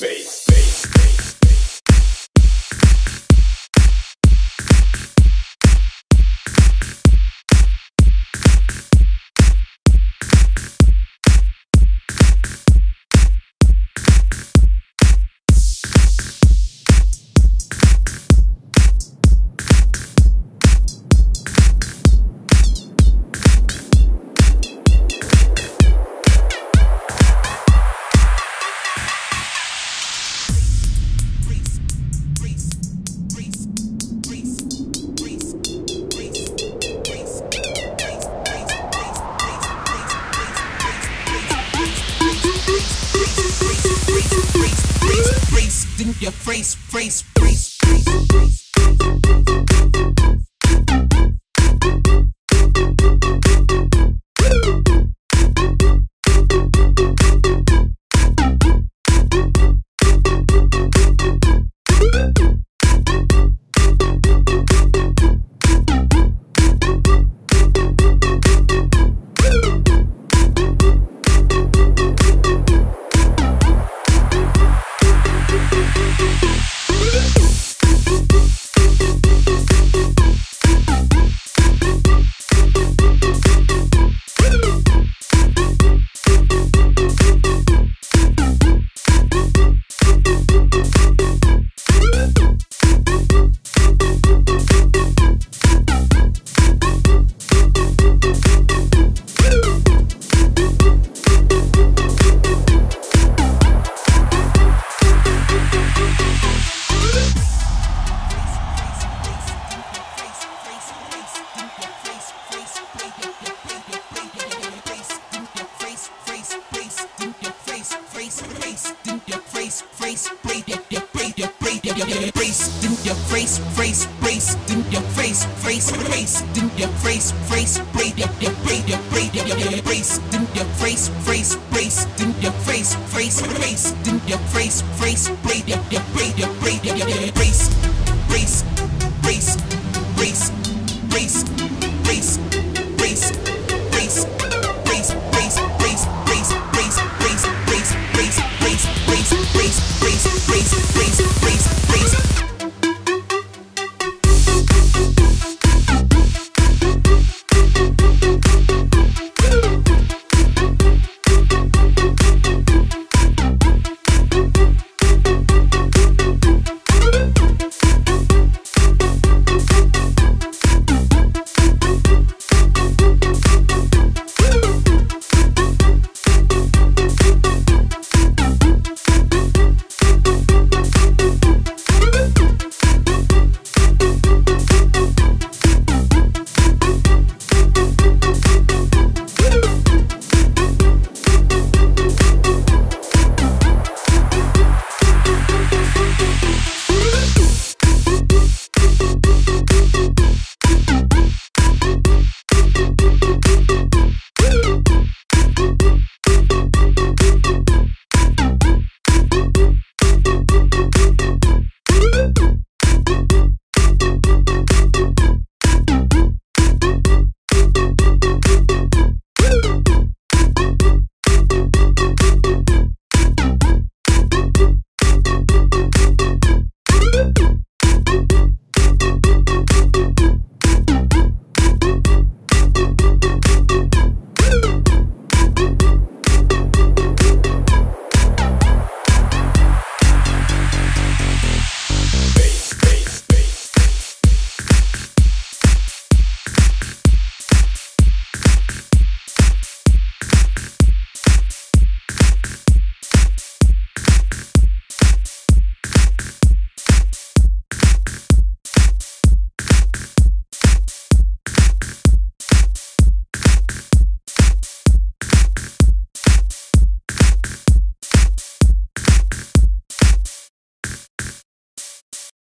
Base. your face, face, face, breathe your your breathe your breathe your your face, do your face, face, face, do your face, face, face, do your face, face, breathe your your breathe your breathe your your face, do your face, face, face, do your face, face, face, do your face, face, breathe your your